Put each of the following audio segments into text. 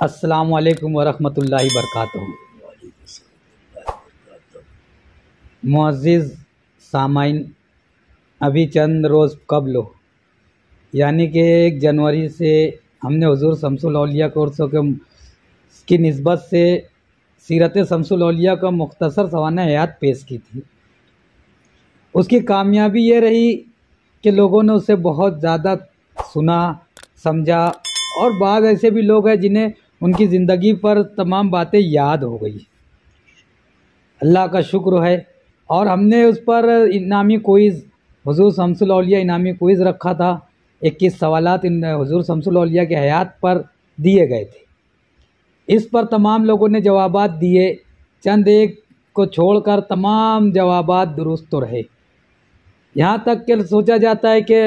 असलकम वरहमतुल्लाहि वरकatuh मुआज़ सामाइन, अभी चंद रोज़ कबल यानी कि एक जनवरी से हमने हजूर शमसौलिया कोर्सों के की नस्बत से सीरत शमसौलिया का मुख्तसर सवाना हयात पेश की थी। उसकी कामयाबी ये रही कि लोगों ने उसे बहुत ज़्यादा सुना, समझा और बाद ऐसे भी लोग हैं जिन्हें उनकी ज़िंदगी पर तमाम बातें याद हो गई। अल्लाह का शुक्र है। और हमने उस पर इनामी कोइज़ हजूर शमसौलिया इनामी कोइज़ रखा था। इक्कीस सवाल इन हजूर शमसौलिया के हयात पर दिए गए थे। इस पर तमाम लोगों ने जवाब दिए। चंद एक को छोड़कर तमाम जवाब दुरुस्त तो रहे। यहाँ तक कि सोचा जाता है कि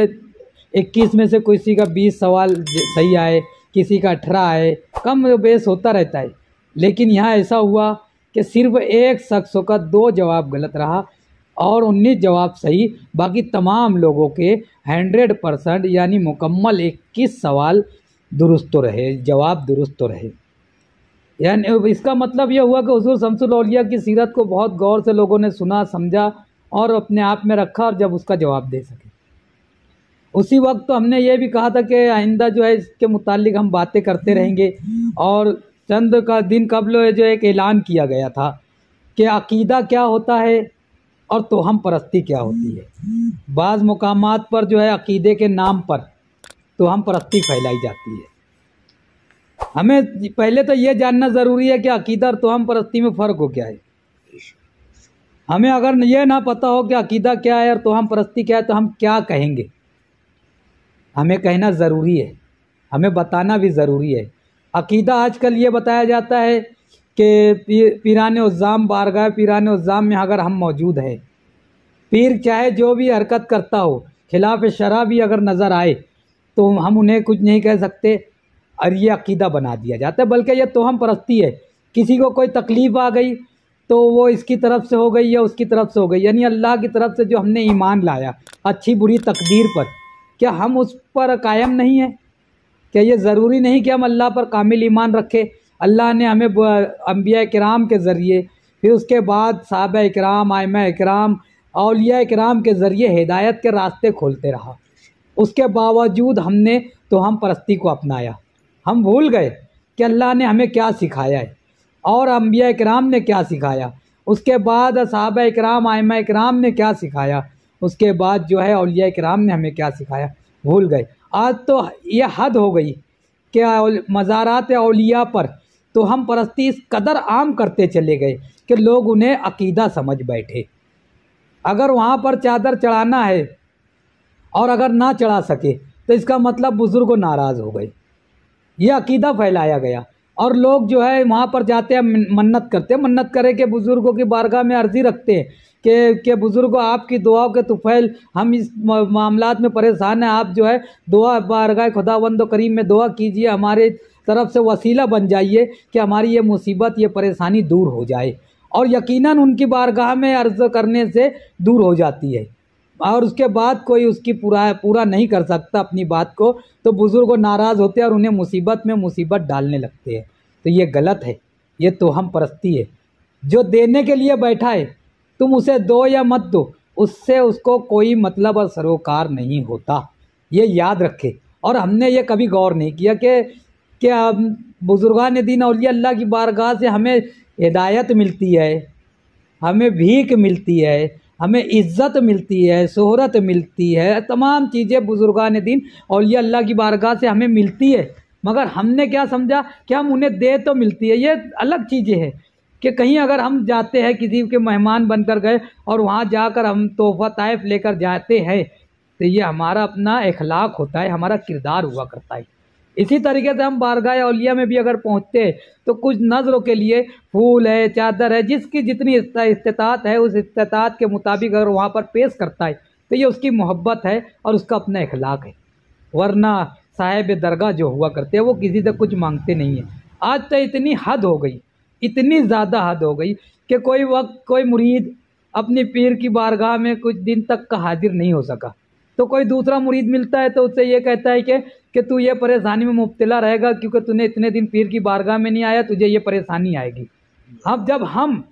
इक्कीस में से किसी का बीस सवाल सही आए। किसी का अठारह आए कम बेस होता रहता है। लेकिन यहाँ ऐसा हुआ कि सिर्फ़ एक शख्स का दो जवाब गलत रहा और उन्नीस जवाब सही। बाकी तमाम लोगों के हंड्रेड परसेंट यानी मुकम्मल इक्कीस सवाल दुरुस्त तो रहे, जवाब दुरुस्त तो रहे। यानी इसका मतलब यह हुआ कि हजूर शमसौलिया की सीरत को बहुत गौर से लोगों ने सुना, समझा और अपने आप में रखा और जब उसका जवाब दे सके। उसी वक्त तो हमने ये भी कहा था कि आइंदा जो है इसके मुतालिक हम बातें करते रहेंगे। और चंद का दिन कबल जो एक ऐलान किया गया था कि अकीदा क्या होता है और तो हम परस्ती क्या होती है। बाज़ मकाम पर जो है अकीदे के नाम पर तो हम परस्ती फैलाई जाती है। हमें पहले तो ये जानना ज़रूरी है कि अकीदा और तो हम परस्ती में फ़र्क हो क्या है। हमें अगर ये ना पता हो कि अकीदा क्या है और तो हम परस्ती क्या है तो हम क्या कहेंगे? हमें कहना ज़रूरी है, हमें बताना भी ज़रूरी है। अकीदा आजकल ये बताया जाता है कि पीरान उज़ाम बारगाह, पीरान उज़ाम में अगर हम मौजूद हैं, पीर चाहे जो भी हरकत करता हो, खिलाफ शरा भी अगर नज़र आए तो हम उन्हें कुछ नहीं कह सकते। और ये अकीदा बना दिया जाता है, बल्कि यह तो हम परस्ती है। किसी को कोई तकलीफ़ आ गई तो वो इसकी तरफ़ से हो गई या उसकी तरफ़ से हो गई। यानी अल्लाह की तरफ़ से जो हमने ईमान लाया, अच्छी बुरी तकदीर पर। क्या हम उस पर कायम नहीं है? क्या ये ज़रूरी नहीं कि हम अल्लाह पर कामिल ईमान रखें? अल्लाह ने हमें अम्बिया कराम के ज़रिए, फिर उसके बाद साहब कराम आयम कराम अलिया कराम के ज़रिए हिदायत के रास्ते खोलते रहा। उसके बावजूद हमने तो हम परस्ती को अपनाया। हम भूल गए कि अल्लाह ने हमें क्या सिखाया है और अम्बिया कराम ने क्या सिखाया। उसके बाद साहब कराम आयम कराम ने क्या सिखाया। उसके बाद जो है अलिया कराम ने हमें क्या सिखाया? भूल गए। आज तो यह हद हो गई कि मज़ारात अलिया पर तो हम परस्ती इस कदर आम करते चले गए कि लोग उन्हें अकीदा समझ बैठे। अगर वहाँ पर चादर चढ़ाना है और अगर ना चढ़ा सके तो इसका मतलब बुज़ुर्ग नाराज़ हो गए। ये अकीदा फैलाया गया। और लोग जो है वहाँ पर जाते हैं, मन्नत करते हैं। मन्नत करें कि बुज़ुर्गों की बारगाह में अर्ज़ी रखते हैं। कि, के बुज़ुर्गों, आपकी दुआओं के तुफ़ैल, हम इस मामला में परेशान हैं। आप जो है, दुआ बारगाह खुदावंद करीम में दुआ कीजिए, हमारे तरफ़ से वसीला बन जाइए कि हमारी ये मुसीबत, ये परेशानी दूर हो जाए। और यकीनन उनकी बारगाह में अर्ज़ करने से दूर हो जाती है। और उसके बाद कोई उसकी पूरा पूरा नहीं कर सकता अपनी बात को तो बुज़ुर्ग नाराज़ होते हैं और उन्हें मुसीबत में मुसीबत डालने लगते हैं। तो ये गलत है, ये तो हम परस्ती है। जो देने के लिए बैठा है तुम उसे दो या मत दो, उससे उसको कोई मतलब और सरोकार नहीं होता। ये याद रखे। और हमने ये कभी गौर नहीं किया कि क्या बुजुर्गान दिन अलिया अल्लाह की बारगाह से हमें हिदायत मिलती है, हमें भीख मिलती है, हमें इज़्ज़त मिलती है, शहरत मिलती है, तमाम चीज़ें बुजुर्गान दिन अलिया अल्लाह की बारगाह से हमें मिलती है। मगर हमने क्या समझा कि हम उन्हें दे तो मिलती है। ये अलग चीज़ें हैं। कि कहीं अगर हम जाते हैं किसी के मेहमान बनकर गए और वहाँ जाकर हम तोहफ़ा, ताइफ लेकर जाते हैं तो ये हमारा अपना अखलाक होता है, हमारा किरदार हुआ करता है। इसी तरीके से हम बारगाह अलिया में भी अगर पहुँचते हैं तो कुछ नज़रों के लिए फूल है, चादर है, जिसकी जितनी इस्तात है, उस इस्तात के मुताबिक अगर वहाँ पर पेश करता है तो ये उसकी मोहब्बत है और उसका अपना अखलाक है। वरना साहेब दरगाह जो हुआ करते हैं, वो किसी से कुछ मांगते नहीं हैं। आज तो इतनी हद हो गई। इतनी ज़्यादा हद हो गई कि कोई वक्त, कोई मुरीद अपनी पीर की बारगाह में कुछ दिन तक का हाजिर नहीं हो सका। तो कोई दूसरा मुरीद मिलता है तो उससे ये कहता है कि कि तू ये परेशानी में मुब्तला रहेगा क्योंकि तूने इतने दिन पीर की बारगाह में नहीं आया, तुझे ये परेशानी आएगी। अब जब हम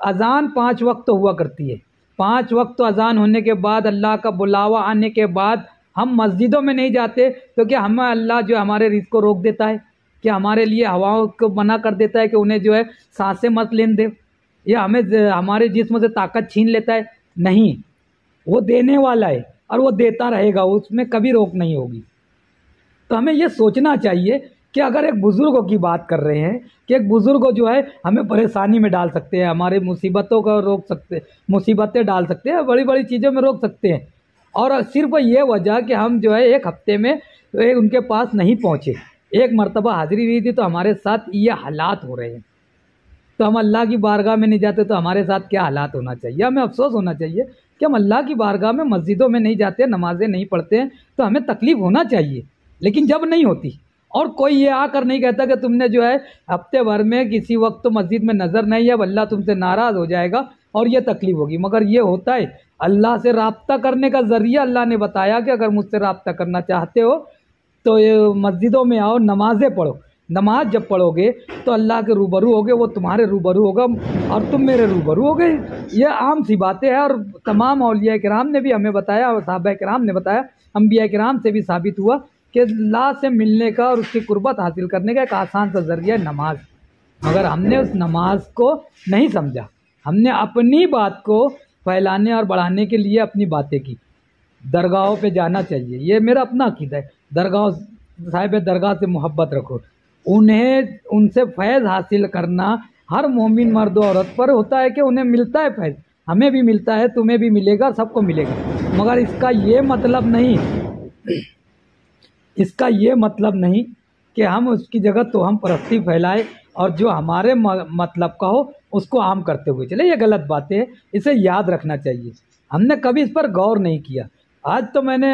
अजान पाँच वक्त तो हुआ करती है। पाँच वक्त तो अजान होने के बाद, अल्लाह का बुलावा आने के बाद हम मस्जिदों में नहीं जाते तो क्या हमें अल्लाह जो हमारे रिस्क को रोक देता है? कि हमारे लिए हवाओं को मना कर देता है कि उन्हें जो है साँसें मत लेने दे। या हमें हमारे जिसम से ताकत छीन लेता है। नहीं, वो देने वाला है और वो देता रहेगा, उसमें कभी रोक नहीं होगी। तो हमें ये सोचना चाहिए कि अगर एक बुज़ुर्गों की बात कर रहे हैं, कि एक बुज़ुर्ग जो है हमें परेशानी में डाल सकते हैं, हमारे मुसीबतों को रोक सकते, मुसीबतें डाल सकते हैं बड़ी बड़ी चीज़ों में रोक सकते हैं। और सिर्फ़ ये वजह कि हम जो है एक हफ़्ते में, एक उनके पास नहीं पहुँचे। एक मरतबा हाज़िरी हुई थी तो हमारे साथ ये हालात हो रहे हैं। तो हम अल्लाह की बारगाह में नहीं जाते तो हमारे साथ क्या हालात होना चाहिए? हमें अफसोस होना चाहिए कि हम अल्लाह की बारगाह में मस्जिदों में नहीं जाते, नमाजें नहीं पढ़ते हैं तो हमें तकलीफ़ होना चाहिए। लेकिन जब नहीं होती, और कोई ये आकर नहीं कहता कि तुमने जो है हफ़्ते भर में किसी वक्त तो मस्जिद में नज़र नहीं है अल्लाह तुमसे नाराज़ हो जाएगा और ये तकलीफ़ होगी। मगर ये होता है, अल्लाह से रबता करने का ज़रिया अल्लाह ने बताया कि अगर मुझसे रबता करना चाहते हो तो ये मस्जिदों में आओ, नमाज़ें पढ़ो। नमाज़ जब पढ़ोगे तो अल्लाह के रूबरू होगे, वो तुम्हारे रूबरू होगा और तुम मेरे रूबरू होगे। ये आम सी बातें हैं और तमाम अलिया कराम ने भी हमें बताया और साहब कराम ने बताया अम्बिया कराम से भी साबित हुआ कि अल्लाह से मिलने का और उसकी कुर्बत हासिल करने का एक आसान सा ज़रिया नमाज़। मगर हमने उस नमाज़ को नहीं समझा। हमने अपनी बात को फैलाने और बढ़ाने के लिए अपनी बातें की। दरगाहों पे जाना चाहिए। ये मेरा अपना अकीदा है। दरगाह, साहिब दरगाह से मोहब्बत रखो। उन्हें, उनसे फैज़ हासिल करना हर मोमिन मर्द औरत पर होता है कि उन्हें मिलता है फैज़। हमें भी मिलता है, तुम्हें भी मिलेगा, सबको मिलेगा। मगर इसका ये मतलब नहीं, इसका ये मतलब नहीं कि हम उसकी जगह तो हम परस्ती फैलाए और जो हमारे मतलब का हो, उसको आम करते हुए चले। ये गलत बातें, इसे याद रखना चाहिए। हमने कभी इस पर गौर नहीं किया। आज तो मैंने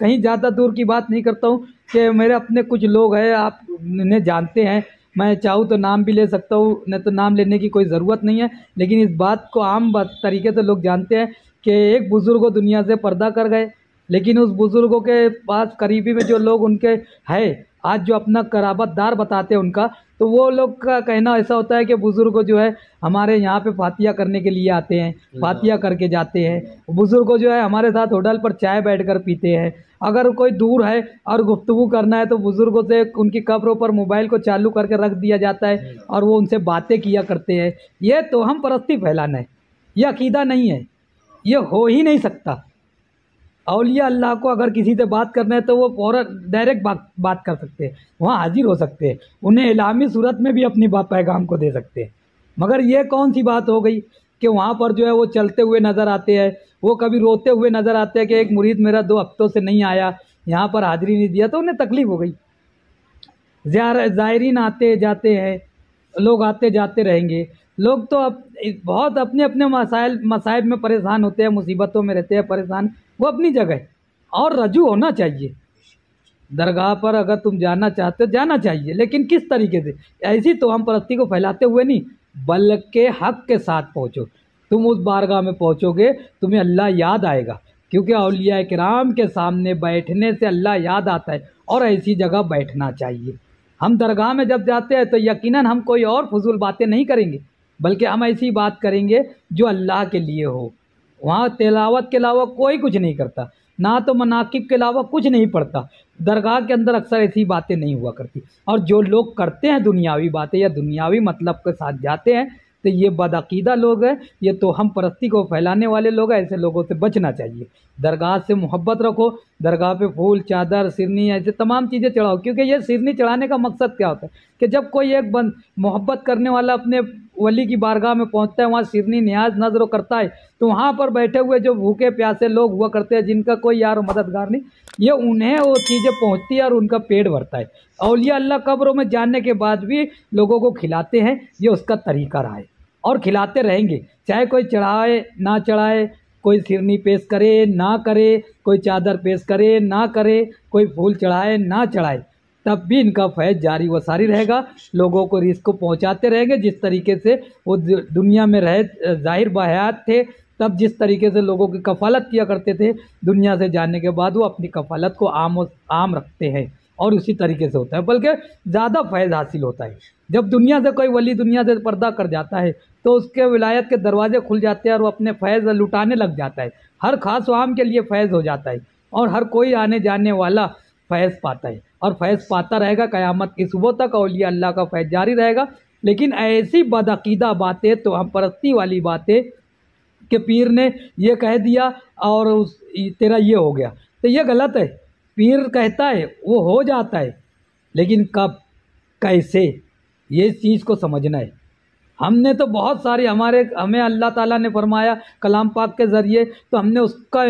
कहीं ज़्यादा दूर की बात नहीं करता हूँ कि मेरे अपने कुछ लोग हैं, आप इन्हें जानते हैं। मैं चाहूँ तो नाम भी ले सकता हूँ, न तो नाम लेने की कोई ज़रूरत नहीं है, लेकिन इस बात को आम बात तरीके से लोग जानते हैं कि एक बुज़ुर्ग दुनिया से पर्दा कर गए, लेकिन उस बुज़ुर्गों के पास करीबी में जो लोग उनके है, आज जो अपना कराबतदार बताते हैं उनका तो वो लोग का कहना ऐसा होता है कि बुज़ुर्ग जो है हमारे यहाँ पे फातिया करने के लिए आते हैं फातिया करके जाते हैं। बुज़ुर्ग जो है हमारे साथ होटल पर चाय बैठ कर पीते हैं। अगर कोई दूर है और गुफ्तु करना है तो बुज़ुर्गों से उनकी कब्रों पर मोबाइल को चालू करके रख दिया जाता है। और वो उनसे बातें किया करते हैं। ये तो हम परस्ती फैलाना है। ये अकीदा नहीं है। ये हो ही नहीं सकता। अलिया अल्लाह को अगर किसी से बात करना है तो वो फ़ौर डायरेक्ट बात बात कर सकते हैं। वहाँ हाजिर हो सकते हैं। उन्हें इलामी सूरत में भी अपनी बात, पैगाम को दे सकते हैं। मगर ये कौन सी बात हो गई कि वहाँ पर जो है वो चलते हुए नज़र आते हैं? वो कभी रोते हुए नज़र आते हैं कि एक मुरीद मेरा दो हफ्तों से नहीं आया, यहाँ पर हाजिरी नहीं दिया तो उन्हें तकलीफ़ हो गई। ज़ायरीन आते जाते हैं, लोग आते जाते रहेंगे। लोग तो अब, बहुत अपने अपने मसाइल, मसाइब में परेशान होते हैं, मुसीबतों में रहते हैं, परेशान वो अपनी जगह और रजू होना चाहिए। दरगाह पर अगर तुम जाना चाहते हो, जाना चाहिए। लेकिन किस तरीके से? ऐसी तो हम परस्ती को फैलाते हुए नहीं। बल्कि हक के साथ पहुँचो। तुम उस बारगाह में पहुँचोगे, तुम्हें अल्लाह याद आएगा। क्योंकि अलिया कराम के सामने बैठने से अल्लाह याद आता है, और ऐसी जगह बैठना चाहिए। हम दरगाह में जब जाते हैं तो यकीनन हम कोई और फजूल बातें नहीं करेंगे, बल्कि हम ऐसी बात करेंगे जो अल्लाह के लिए हो। वहाँ तिलावत के अलावा कोई कुछ नहीं करता। ना तो मनाकिब के अलावा कुछ नहीं पढ़ता। दरगाह के अंदर अक्सर ऐसी बातें नहीं हुआ करती। और जो लोग करते हैं दुनियावी बातें या दुनियावी मतलब के साथ जाते हैं तो ये बदअकीदा लोग हैं। ये तो हम परस्ती को फैलाने वाले लोग हैं, ऐसे लोगों से बचना चाहिए। दरगाह से मोहब्बत रखो, दरगाह पे फूल, चादर, सिरनी ऐसे तमाम चीज़ें चढ़ाओ, क्योंकि ये सिरनी चढ़ाने का मकसद क्या होता है? कि जब कोई एक बंद मोहब्बत करने वाला अपने वली की बारगाह में पहुँचता है, वहाँ सिरनी न्याज नज़र करता है तो वहाँ पर बैठे हुए जो भूखे, प्यासे लोग हुआ करते हैं, जिनका कोई यार मददगार नहीं, ये उन्हें वो चीज़ें पहुँचती है और उनका पेट भरता है। अलिया अल्लाह कब्रों में जानने के बाद भी लोगों को खिलाते हैं, ये उसका तरीका रहा है। और खिलाते रहेंगे, चाहे कोई चढ़ाए, ना चढ़ाए कोई सिरनी पेश करे, ना करे, कोई चादर पेश करे, ना करे, कोई फूल चढ़ाए, ना चढ़ाए, तब भी इनका फैज़ जारी व सारी रहेगा। लोगों को रिस्क को पहुँचाते रहेंगे। जिस तरीके से वो दुनिया में रहे, ज़ाहिर बहयात थे, तब जिस तरीके से लोगों की कफालत किया करते थे, दुनिया से जाने के बाद वो अपनी कफालत को आम आम रखते हैं। और उसी तरीके से होता है। बल्कि ज़्यादा फैज़ हासिल होता है। जब दुनिया से कोई वली दुनिया से पर्दा कर जाता है तो उसके विलायत के दरवाजे खुल जाते हैं और वो अपने फैज़ लुटाने लग जाता है। हर ख़ास वाम के लिए फैज़ हो जाता है और हर कोई आने जाने वाला फैज़ पाता है। और फैज़ पाता रहेगा क़यामत की सुबह तक अलिया अल्लाह का फैज़ जारी रहेगा। लेकिन ऐसी बदअकीदा बातें तो हम परस्ती वाली बातें कि पीर ने ये कह दिया और उस, तेरा ये हो गया। तो ये गलत है। पीर कहता है, वो हो जाता है। लेकिन कब, कैसे, ये चीज़ को समझना है। हमने तो बहुत सारे, हमारे, हमें अल्लाह ताला ने फरमाया कलाम पाक के ज़रिए तो हमने उसका,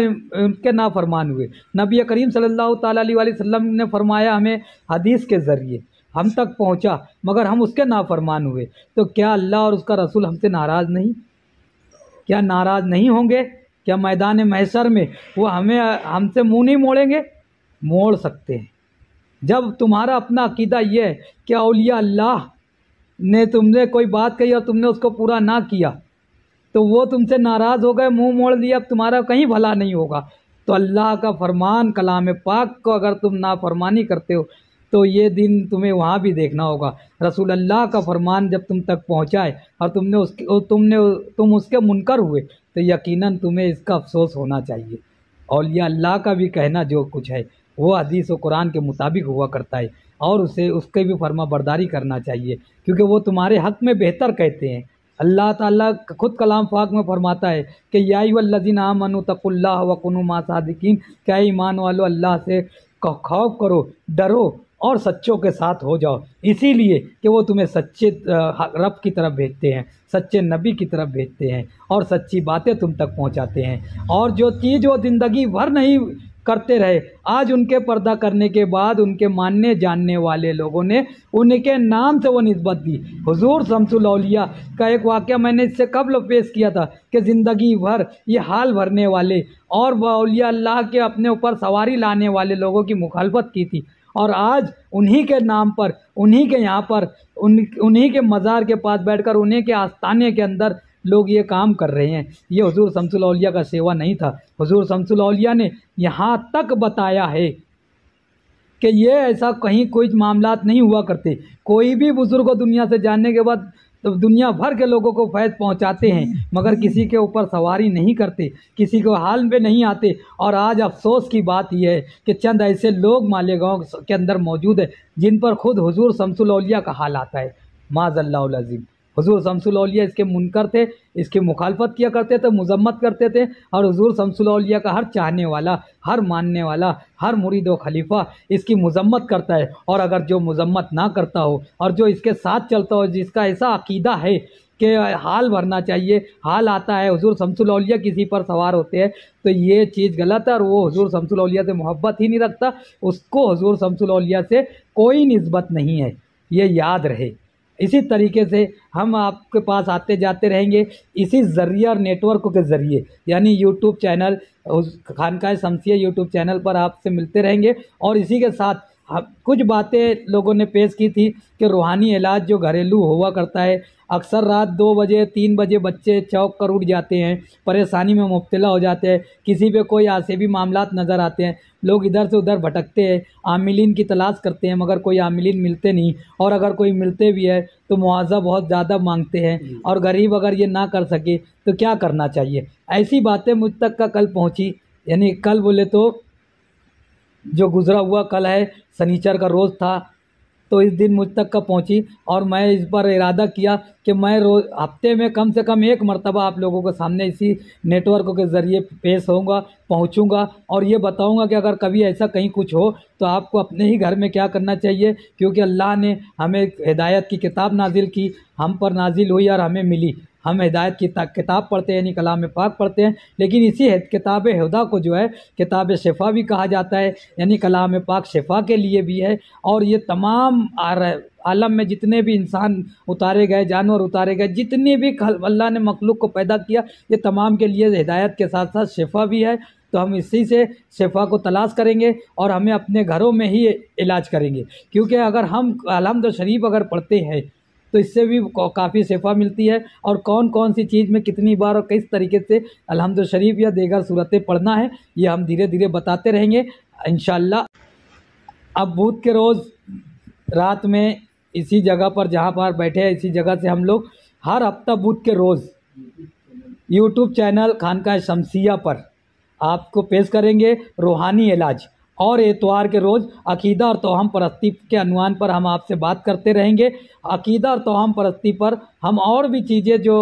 उनके ना फरमान हुए। नबी करीम सल्लल्लाहु अलैहि वसल्लम ने फरमाया हमें हदीस के ज़रिए। हम तक पहुँचा, मगर हम उसके ना फरमान हुए। तो क्या अल्लाह और उसका रसूल हमसे नाराज़ नहीं? क्या नाराज़ नहीं होंगे? क्या मैदान महसर में वो हमें, हमसे मुँह नहीं मोड़ेंगे? मोड़ सकते हैं। जब तुम्हारा अपना अकीदा ये है कि अलिया अल्लाह ने तुमने कोई बात कही और तुमने उसको पूरा ना किया तो वो तुमसे नाराज़ हो गए, मुँह मोड़ लिया, अब तुम्हारा कहीं भला नहीं होगा। तो अल्लाह का फरमान कलाम पाक को अगर तुम नाफरमानी करते हो तो ये दिन तुम्हें वहाँ भी देखना होगा। रसूल अल्लाह का फरमान जब तुम तक पहुँचाए और तुमने उसके तुमने, तुम उसके मुनकर हुए तो यकीनन तुम्हें इसका अफसोस होना चाहिए। और अल्लाह का भी कहना जो कुछ है वो हदीस व कुरान के मुताबिक हुआ करता है और उसे, उसके भी फर्मा बरदारी करना चाहिए, क्योंकि वो तुम्हारे हक़ में बेहतर कहते हैं। अल्लाह ताला खुद कलाम फाक में फरमाता है कि याई वल्लजीन आमनु तकुल्ला व कुनु मा सादिकीन क्या ईमान वालो अल्लाह से खौफ करो, डरो और सच्चों के साथ हो जाओ इसीलिए कि वो तुम्हें सच्चे रब की तरफ़ भेजते हैं, सच्चे नबी की तरफ़ भेजते हैं और सच्ची बातें तुम तक पहुंचाते हैं। और जो चीज़ वो ज़िंदगी भर नहीं करते रहे। आज उनके पर्दा करने के बाद उनके मानने जानने वाले लोगों ने उनके नाम से वो नस्बत दी। हुजूर शमसुलौलिया का एक वाक्य मैंने इससे कबल पेश किया था कि ज़िंदगी भर ये हाल भरने वाले और बौलिया अल्लाह के अपने ऊपर सवारी लाने वाले लोगों की मुखालफत की थी। और आज उन्हीं के नाम पर, उन्हीं के यहाँ पर, उन, उन्हीं के मज़ार के पास बैठकर, उन्हीं के आस्थाने के अंदर लोग ये काम कर रहे हैं। ये हजूर शमसुलौलिया का सेवा नहीं था। हजूर शमसुलौलिया ने यहाँ तक बताया है कि ये ऐसा कहीं कोई मामला नहीं हुआ करते। कोई भी बुज़ुर्ग दुनिया से जानने के बाद तो दुनिया भर के लोगों को फैज़ पहुंचाते हैं मगर किसी के ऊपर सवारी नहीं करते किसी को हाल में नहीं आते। और आज अफसोस की बात यह है कि चंद ऐसे लोग मालेगांव के अंदर मौजूद है जिन पर खुद हुजूर शमसुलौलिया का हाल आता है। माजल्लाजीम हजूर शमसुलौलिया इसके मुनकर थे, इसकी मुखालफत किया करते थे, मजम्मत करते थे, और हजूर शमसुलौलिया का हर चाहने वाला, हर मानने वाला, हर मुरीद व खलीफा इसकी मजम्मत करता है। और अगर जो मजम्मत ना करता हो, और जो इसके साथ चलता हो, जिसका ऐसा अकीदा है कि हाल भरना चाहिए, हाल आता है, हजूर शमसुलौलिया किसी पर सवार होते हैं तो ये चीज़ गलत है, और वो हजूर शमसुलौलिया से मोहब्बत ही नहीं रखता, उसको हजूर शमसुलौलिया से कोई नस्बत नहीं है। ये याद रहे। इसी तरीके से हम आपके पास आते जाते रहेंगे इसी ज़रिए और नेटवर्क के ज़रिए। यानी यूट्यूब चैनल उस खानका शमसिया यूट्यूब चैनल पर आपसे मिलते रहेंगे। और इसी के साथ कुछ बातें लोगों ने पेश की थी कि रूहानी इलाज जो घरेलू हुआ करता है अक्सर रात दो बजे तीन बजे बच्चे चौक कर उठ जाते हैं परेशानी में मुबतला हो जाते हैं किसी पे कोई आसेबी मामला नज़र आते हैं लोग इधर से उधर भटकते हैं आमिलीन की तलाश करते हैं मगर कोई आमिलीन मिलते नहीं और अगर कोई मिलते भी है तो मुआवजा बहुत ज़्यादा मांगते हैं और गरीब अगर ये ना कर सके तो क्या करना चाहिए? ऐसी बातें मुझ तक का कल पहुँची यानी कल बोले तो जो गुज़रा हुआ कल है सनीचर का रोज़ था तो इस दिन मुझ तक का पहुँची और मैं इस पर इरादा किया कि मैं रोज़, हफ़्ते में कम से कम एक मरतबा आप लोगों के सामने इसी नेटवर्क के ज़रिए पेश होऊँगा, पहुंचूँगा और ये बताऊँगा कि अगर कभी ऐसा कहीं कुछ हो तो आपको अपने ही घर में क्या करना चाहिए, क्योंकि अल्लाह ने हमें हिदायत की, किताब नाजिल की, हम पर नाजिल हुई और हमें मिली। हम हिदायत की किताब पढ़ते हैं, यानी कलाम पाक पढ़ते हैं, लेकिन इसी किताब हदा को जो है, किताब शिफा भी कहा जाता है, यानी कलाम पाक शिफा के लिए भी है, और ये तमाम आलम में जितने भी इंसान उतारे गए, जानवर उतारे गए, जितने भी अल्लाह ने मखलूक को पैदा किया, ये तमाम के लिए हिदायत के साथ साथ शिफा भी है तो हम इसी से शिफा को तलाश करेंगे, और हमें अपने घरों में ही इलाज करेंगे, क्योंकि अगर हम अलहमद शरीफ अगर पढ़ते हैं तो इससे भी काफ़ी शिफा मिलती है। और कौन कौन सी चीज़ में कितनी बार और किस तरीके से अलहमद शरीफ या देगर सूरतें पढ़ना है, ये हम धीरे धीरे बताते रहेंगे। इन अब बुध के रोज़ रात में इसी जगह पर, जहाँ पर बैठे हैं, इसी जगह से हम लोग हर हफ़्ता बुध के रोज़ यूट्यूब चैनल खानका शमसिया पर आपको पेश करेंगे रूहानी इलाज। और एतवार के रोज़ अकीदा और तोहम परस्ती के अनुमान पर हम आपसे बात करते रहेंगे। अकीदा और तोहम परस्ती पर हम और भी चीज़ें जो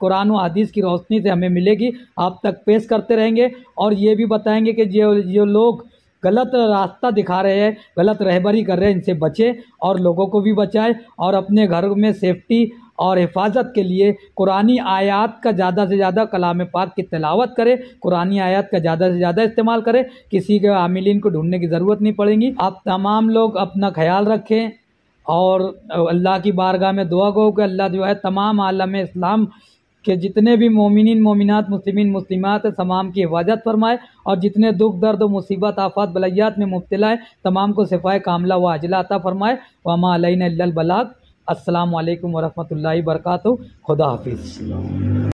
कुरान और हदीस की रोशनी से हमें मिलेगी, आप तक पेश करते रहेंगे। और ये भी बताएँगे कि जो जो लोग गलत रास्ता दिखा रहे हैं, गलत रहबरी कर रहे हैं, इनसे बचें और लोगों को भी बचाएँ और अपने घर में सेफ्टी और हिफाजत के लिए कुरानी आयात का ज़्यादा से ज़्यादा कलाम पाक की तलावत करें, कुरानी आयात का ज़्यादा से ज़्यादा इस्तेमाल करें। किसी के आमिलीन को ढूँढने की ज़रूरत नहीं पड़ेगी। आप तमाम लोग अपना ख्याल रखें और अल्लाह की बारगाह में दुआ गो कि अल्लाह जो है तमाम आलम इस्लाम के जितने भी मोमिन मोमिनत मुस्लिम मुस्लिमात तमाम की हिफाजत फरमाए और जितने दुख, दर्द मुसीबत, आफात बलैयात में मुबतला है, तमाम को सिफाए कामला व अजला अता फरमाए। वमा अलैन बलाग। अस्सलाम वालेकुम वरहमतुल्लाहि वबरकातुहू खुदा हाफिज़